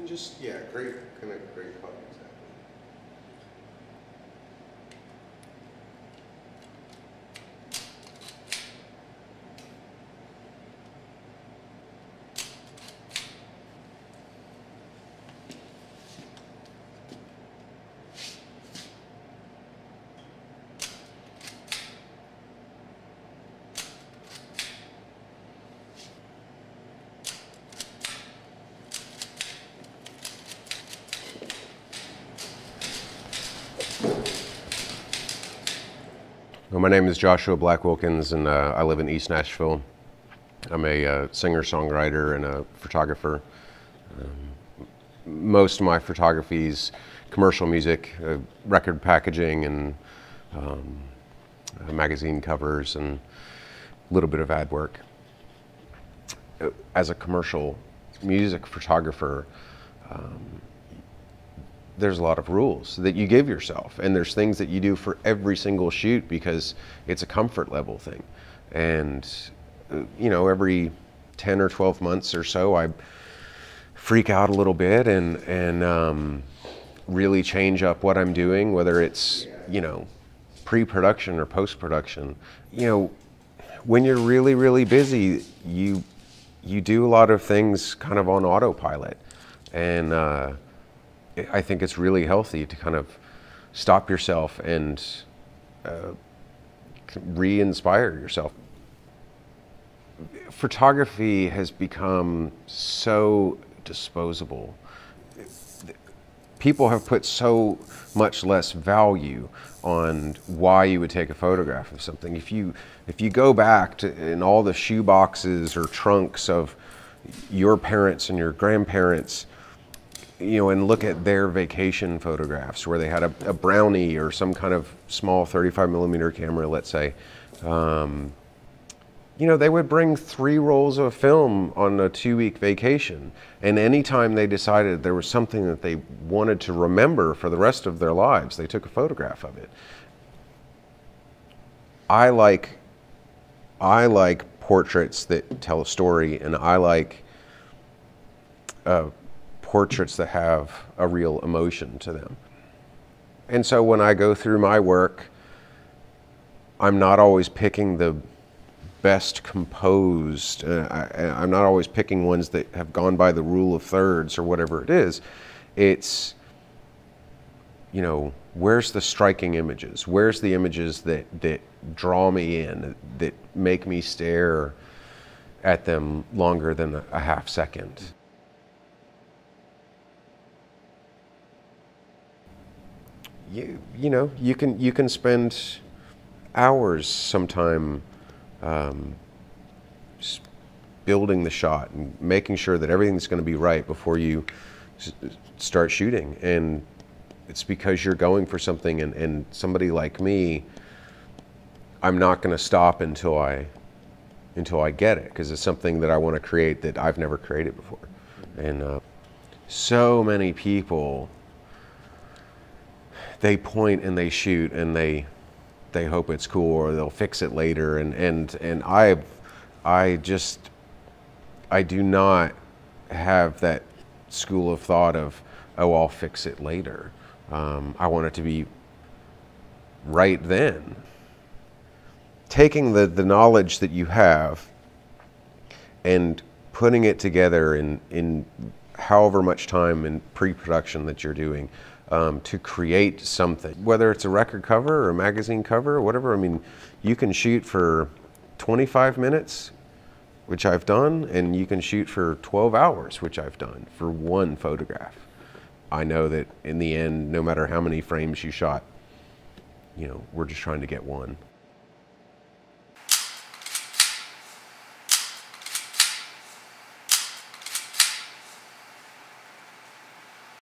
And just, yeah, great, kind of great pop, Well, my name is Joshua Black Wilkins, and uh, I live in East Nashville. I'm a uh, singer songwriter and a photographer. Um, most of my photography is commercial music, uh, record packaging, and um, uh, magazine covers, and a little bit of ad work. Uh, As a commercial music photographer, um, there's a lot of rules that you give yourself and there's things that you do for every single shoot because it's a comfort level thing. And uh, you know every 10 or 12 months or so i freak out a little bit and and um, really change up what i'm doing whether it's you know pre-production or post-production. You know when you're really really busy you you do a lot of things kind of on autopilot. And uh, I think it's really healthy to kind of stop yourself and uh, re-inspire yourself. Photography has become so disposable. People have put so much less value on why you would take a photograph of something. If you if you go back to in all the shoe boxes or trunks of your parents and your grandparents, you know, and look at their vacation photographs where they had a, a brownie or some kind of small 35 millimeter camera, let's say. Um, you know, they would bring three rolls of film on a two week vacation. And anytime they decided there was something that they wanted to remember for the rest of their lives, they took a photograph of it. I like, I like portraits that tell a story, and I like uh, portraits that have a real emotion to them. And so when I go through my work, I'm not always picking the best composed. Uh, I, am not always picking ones that have gone by the rule of thirds or whatever it is. It's, you know, where's the striking images? Where's the images that, that draw me in, that make me stare at them longer than a, a half second? You, you know, you can, you can spend hours sometime um, building the shot and making sure that everything's going to be right before you start shooting. And it's because you're going for something, and, and somebody like me, I'm not going to stop until I until I get it because it's something that I want to create that I've never created before. And uh, so many people they point and they shoot and they they hope it's cool or they'll fix it later and and and I I just I do not have that school of thought of oh I'll fix it later. Um, I want it to be right then. Taking the, the knowledge that you have and putting it together in, in however much time in pre-production that you're doing um, to create something, whether it's a record cover or a magazine cover or whatever. I mean, you can shoot for 25 minutes, which I've done, and you can shoot for 12 hours, which I've done for one photograph. I know that in the end, no matter how many frames you shot, you know, we're just trying to get one.